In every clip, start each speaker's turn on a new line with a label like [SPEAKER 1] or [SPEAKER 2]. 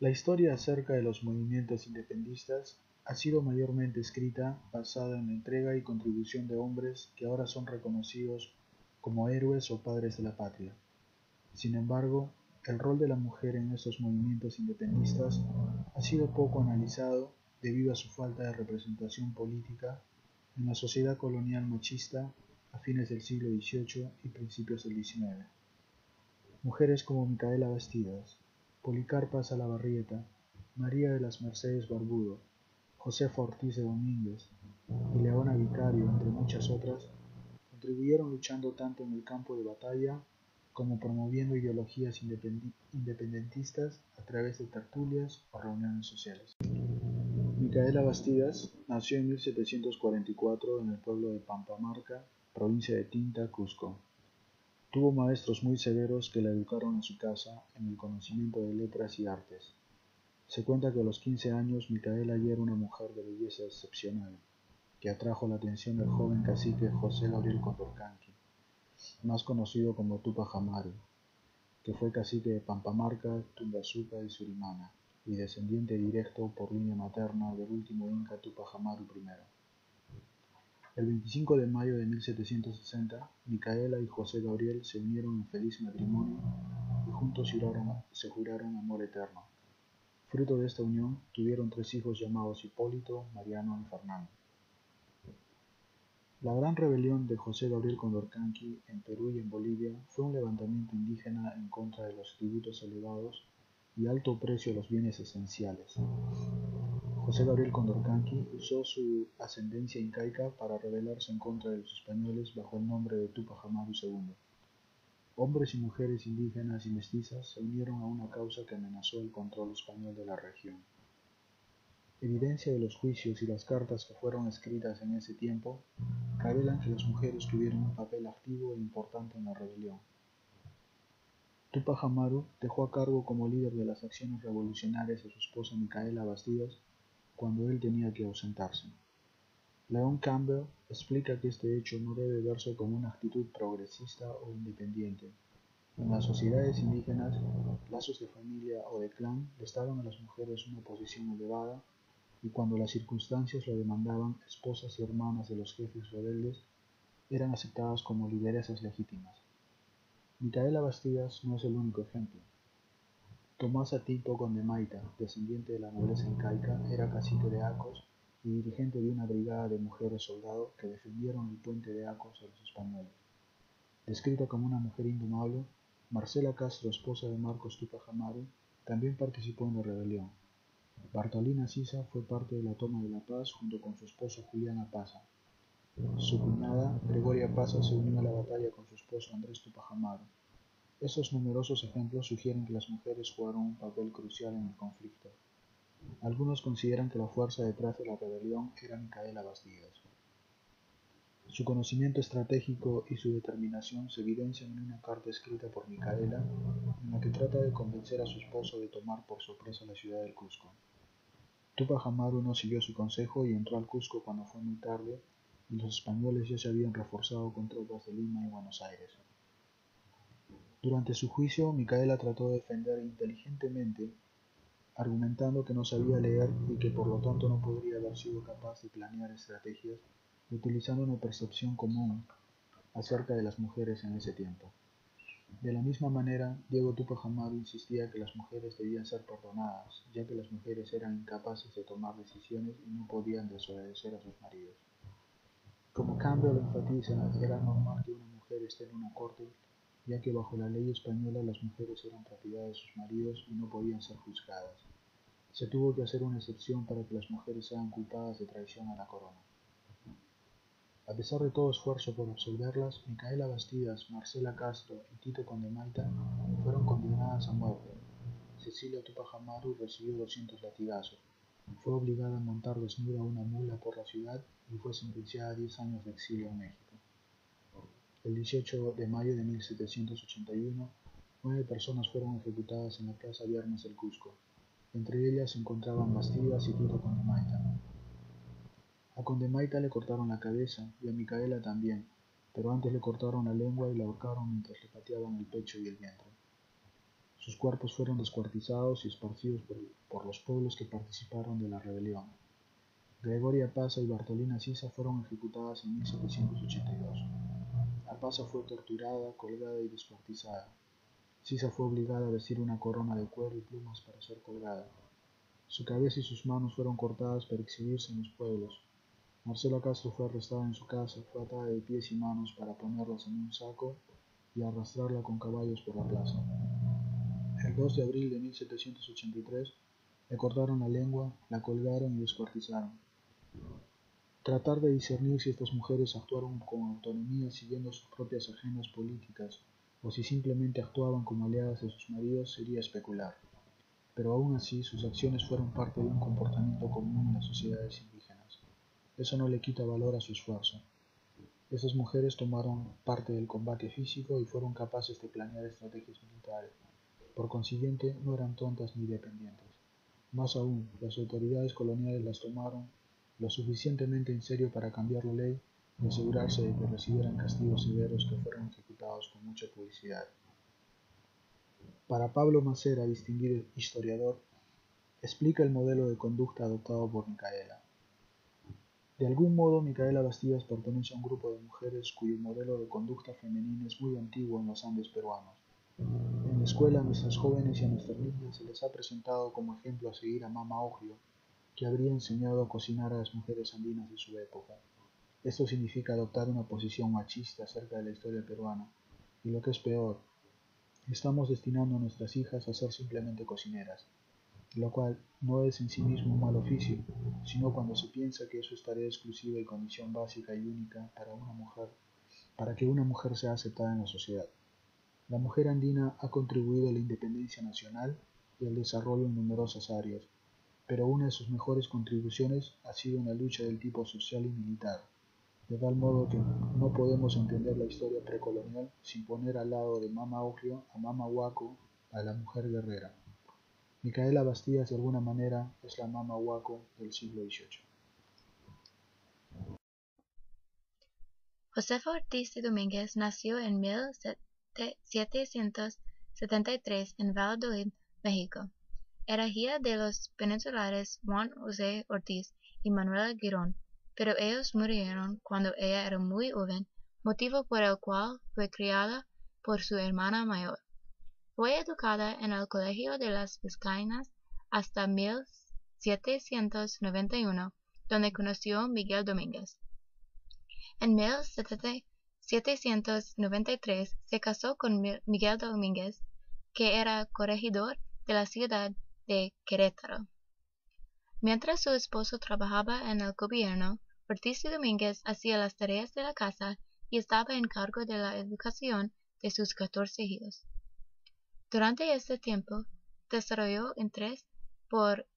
[SPEAKER 1] La historia acerca de los movimientos independistas ha sido mayormente escrita basada en la entrega y contribución de hombres que ahora son reconocidos como héroes o padres de la patria. Sin embargo, el rol de la mujer en estos movimientos independistas ha sido poco analizado debido a su falta de representación política en la sociedad colonial machista a fines del siglo XVIII y principios del XIX. Mujeres como Micaela Bastidas, Policarpa Salabarrieta, María de las Mercedes Barbudo, Josefa Ortiz de Domínguez y Leona Vicario, entre muchas otras, contribuyeron luchando tanto en el campo de batalla como promoviendo ideologías independentistas a través de tertulias o reuniones sociales. Micaela Bastidas nació en 1744 en el pueblo de Pampamarca, provincia de Tinta, Cusco. Tuvo maestros muy severos que la educaron en su casa en el conocimiento de letras y artes. Se cuenta que a los 15 años Micaela ya era una mujer de belleza excepcional, que atrajo la atención del joven cacique José Gabriel Condorcanqui, más conocido como Tupac Amaru, que fue cacique de Pampamarca, Tundazuca y Surimana y descendiente directo por línea materna del último inca Tupac Amaru I. El 25 de mayo de 1760, Micaela y José Gabriel se unieron en feliz matrimonio y juntos se juraron amor eterno. Fruto de esta unión, tuvieron tres hijos llamados Hipólito, Mariano y Fernando. La gran rebelión de José Gabriel Condorcanqui en Perú y en Bolivia fue un levantamiento indígena en contra de los tributos elevados y alto precio de los bienes esenciales. José Gabriel Condorcanqui usó su ascendencia incaica para rebelarse en contra de los españoles bajo el nombre de Tupac Amaru II. Hombres y mujeres indígenas y mestizas se unieron a una causa que amenazó el control español de la región. Evidencia de los juicios y las cartas que fueron escritas en ese tiempo revelan que las mujeres tuvieron un papel activo e importante en la rebelión. Tupac Amaru dejó a cargo como líder de las acciones revolucionarias a su esposa Micaela Bastidas cuando él tenía que ausentarse. Leon Campbell explica que este hecho no debe verse como una actitud progresista o independiente. En las sociedades indígenas, lazos de familia o de clan les daban a las mujeres una posición elevada y cuando las circunstancias lo demandaban, esposas y hermanas de los jefes rebeldes eran aceptadas como lideresas legítimas. Micaela Bastidas no es el único ejemplo. Tomás Atito Gondemaita, descendiente de la nobleza incaica, era cacique de Acos y dirigente de una brigada de mujeres soldados que defendieron el puente de Acos a los españoles. Descrita como una mujer indomable, Marcela Castro, esposa de Marcos Tupac Amaru, también participó en la rebelión. Bartolina Sisa fue parte de la toma de la paz junto con su esposo Juliana Paza. Su cuñada, Gregoria Paza, se unió a la batalla con su esposo Andrés Tupac Amaru. Esos numerosos ejemplos sugieren que las mujeres jugaron un papel crucial en el conflicto. Algunos consideran que la fuerza detrás de la rebelión era Micaela Bastidas. Su conocimiento estratégico y su determinación se evidencian en una carta escrita por Micaela en la que trata de convencer a su esposo de tomar por sorpresa la ciudad del Cusco. Tupac Amaru no siguió su consejo y entró al Cusco cuando fue muy tarde y los españoles ya se habían reforzado con tropas de Lima y Buenos Aires. Durante su juicio, Micaela trató de defender inteligentemente, argumentando que no sabía leer y que por lo tanto no podría haber sido capaz de planear estrategias utilizando una percepción común acerca de las mujeres en ese tiempo. De la misma manera, Diego Tupac Amaru insistía que las mujeres debían ser perdonadas, ya que las mujeres eran incapaces de tomar decisiones y no podían desobedecer a sus maridos. Como Campbell enfatiza, era normal que una mujer esté en una corte, ya que bajo la ley española las mujeres eran propiedad de sus maridos y no podían ser juzgadas. Se tuvo que hacer una excepción para que las mujeres sean culpadas de traición a la corona. A pesar de todo esfuerzo por absolverlas, Micaela Bastidas, Marcela Castro y Tito Condemaita fueron condenadas a muerte. Cecilia Tupac Amaru recibió 200 latigazos. Fue obligada a montar desnuda una mula por la ciudad y fue sentenciada a 10 años de exilio en México. El 18 de mayo de 1781, nueve personas fueron ejecutadas en la Plaza Viernes del Cusco. Entre ellas se encontraban Bastidas y Tito Condemaita. A Condemaita le cortaron la cabeza y a Micaela también, pero antes le cortaron la lengua y la ahorcaron mientras le pateaban el pecho y el vientre. Sus cuerpos fueron descuartizados y esparcidos por, los pueblos que participaron de la rebelión. Gregoria Pasa y Bartolina Sisa fueron ejecutadas en 1782. Arpasa fue torturada, colgada y descuartizada. Sisa fue obligada a vestir una corona de cuero y plumas para ser colgada. Su cabeza y sus manos fueron cortadas para exhibirse en los pueblos. Marcela Castro fue arrestada en su casa, fue atada de pies y manos para ponerlas en un saco y arrastrarla con caballos por la plaza. El 2 de abril de 1783 le cortaron la lengua, la colgaron y descuartizaron. Tratar de discernir si estas mujeres actuaron con autonomía siguiendo sus propias agendas políticas o si simplemente actuaban como aliadas de sus maridos sería especular. Pero aún así sus acciones fueron parte de un comportamiento común en las sociedades indígenas. Eso no le quita valor a su esfuerzo. Esas mujeres tomaron parte del combate físico y fueron capaces de planear estrategias militares. Por consiguiente, no eran tontas ni dependientes. Más aún, las autoridades coloniales las tomaron lo suficientemente en serio para cambiar la ley y asegurarse de que recibieran castigos severos que fueron ejecutados con mucha publicidad. Para Pablo Macera, distinguido historiador, explica el modelo de conducta adoptado por Micaela. De algún modo, Micaela Bastidas pertenece a un grupo de mujeres cuyo modelo de conducta femenina es muy antiguo en los Andes peruanos. En la escuela a nuestras jóvenes y a nuestras niñas se les ha presentado como ejemplo a seguir a Mama Ogio, que habría enseñado a cocinar a las mujeres andinas de su época. Esto significa adoptar una posición machista acerca de la historia peruana, y lo que es peor, estamos destinando a nuestras hijas a ser simplemente cocineras, lo cual no es en sí mismo un mal oficio, sino cuando se piensa que eso es tarea exclusiva y condición básica y única para una mujer, para que una mujer sea aceptada en la sociedad. La mujer andina ha contribuido a la independencia nacional y al desarrollo en numerosas áreas, pero una de sus mejores contribuciones ha sido una lucha del tipo social y militar, de tal modo que no podemos entender la historia precolonial sin poner al lado de Mama Ogio a Mama Huaco a la mujer guerrera. Micaela Bastidas de alguna manera es la Mama Huaco del siglo XVIII.
[SPEAKER 2] Josefa Ortiz de Domínguez nació en 773 en Valladolid, México. De los peninsulares Juan José Ortiz y Manuela Girón, pero ellos murieron cuando ella era muy joven, motivo por el cual fue criada por su hermana mayor. Fue educada en el Colegio de las Vizcaínas hasta 1791, donde conoció Miguel Domínguez. En 1791 793 se casó con Miguel Domínguez, que era corregidor de la ciudad de Querétaro. Mientras su esposo trabajaba en el gobierno, Ortiz y Domínguez hacía las tareas de la casa y estaba en cargo de la educación de sus catorce hijos. Durante este tiempo, desarrolló interés por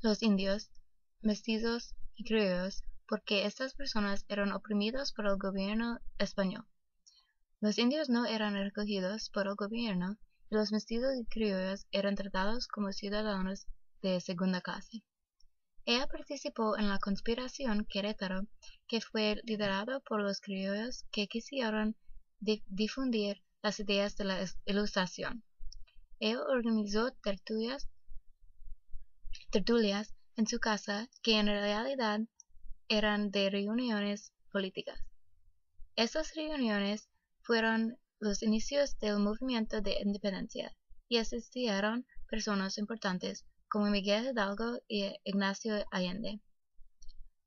[SPEAKER 2] los indios, mestizos y criollos porque estas personas eran oprimidos por el gobierno español. Los indios no eran recogidos por el gobierno los mestizos y criollos eran tratados como ciudadanos de segunda clase. Ella participó en la conspiración Querétaro, que fue liderado por los criollos que quisieron difundir las ideas de la ilustración. Ella organizó tertulias, tertulias en su casa que en realidad eran de reuniones políticas. Estas reuniones fueron los inicios del movimiento de independencia y asistieron personas importantes como Miguel Hidalgo y Ignacio Allende.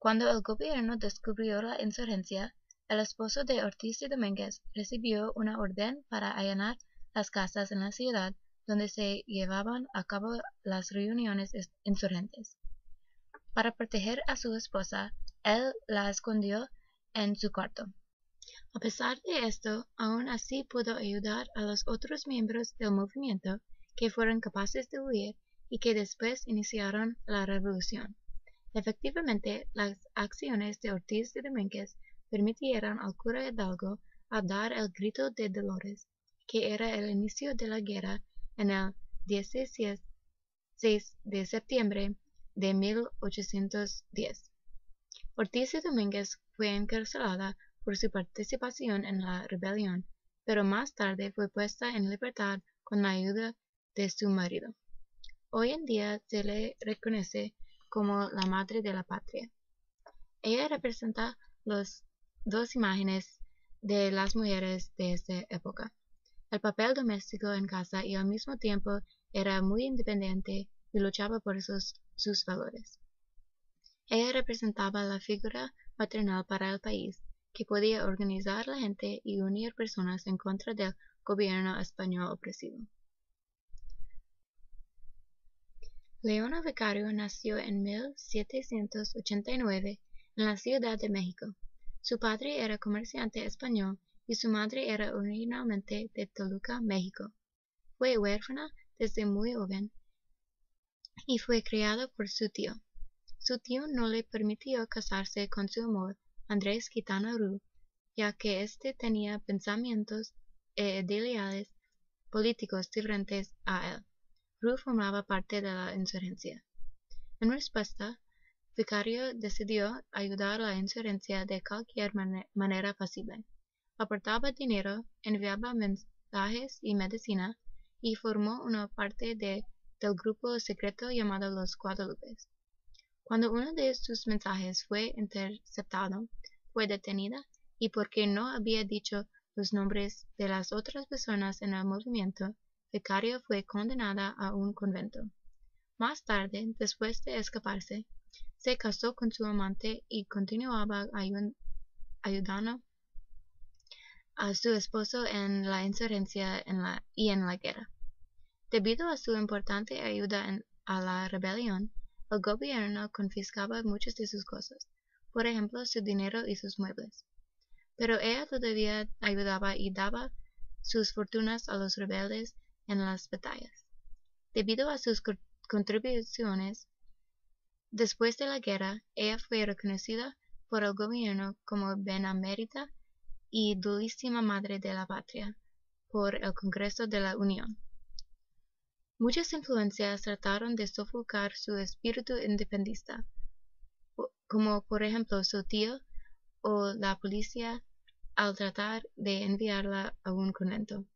[SPEAKER 2] Cuando el gobierno descubrió la insurgencia, el esposo de Ortiz y Domínguez recibió una orden para allanar las casas en la ciudad donde se llevaban a cabo las reuniones insurgentes. Para proteger a su esposa, él la escondió en su cuarto. A pesar de esto, aún así pudo ayudar a los otros miembros del movimiento que fueron capaces de huir y que después iniciaron la revolución. Efectivamente, las acciones de Ortiz de Domínguez permitieron al cura Hidalgo a dar el grito de Dolores, que era el inicio de la guerra en el 16 de septiembre de 1810. Ortiz y Domínguez fue encarcelada por su participación en la rebelión, pero más tarde fue puesta en libertad con la ayuda de su marido. Hoy en día se le reconoce como la madre de la patria. Ella representa las dos imágenes de las mujeres de esta época. El papel doméstico en casa y al mismo tiempo era muy independiente y luchaba por sus, sus valores. Ella representaba la figura maternal para el país, que podía organizar la gente y unir personas en contra del gobierno español opresivo. Leona Vicario nació en 1789 en la Ciudad de México. Su padre era comerciante español y su madre era originalmente de Toluca, México. Fue huérfana desde muy joven y fue criada por su tío. Su tío no le permitió casarse con su amor, Andrés Quintana Roo, ya que éste tenía pensamientos e ideales políticos diferentes a él. Roo formaba parte de la insurgencia. En respuesta, Vicario decidió ayudar a la insurgencia de cualquier manera posible. Aportaba dinero, enviaba mensajes y medicina, y formó una parte de, del grupo secreto llamado los Guadalupes. Cuando uno de sus mensajes fue interceptado, fue detenida y porque no había dicho los nombres de las otras personas en el movimiento, Vicario fue condenada a un convento. Más tarde, después de escaparse, se casó con su amante y continuaba ayudando a su esposo en la insurgencia y en la guerra. Debido a su importante ayuda a la rebelión, el gobierno confiscaba muchas de sus cosas, por ejemplo su dinero y sus muebles. Pero ella todavía ayudaba y daba sus fortunas a los rebeldes en las batallas. Debido a sus contribuciones, después de la guerra, ella fue reconocida por el gobierno como benemérita y dulcísima madre de la patria por el Congreso de la Unión. Muchas influencias trataron de sofocar su espíritu independista, como por ejemplo su tío o la policía al tratar de enviarla a un convento.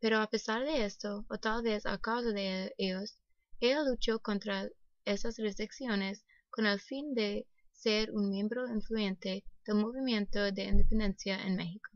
[SPEAKER 2] Pero a pesar de esto, o tal vez a causa de ellos, ella luchó contra esas restricciones con el fin de ser un miembro influyente del movimiento de independencia en México.